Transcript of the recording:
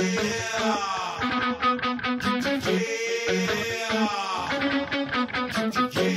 Yeah. Yeah.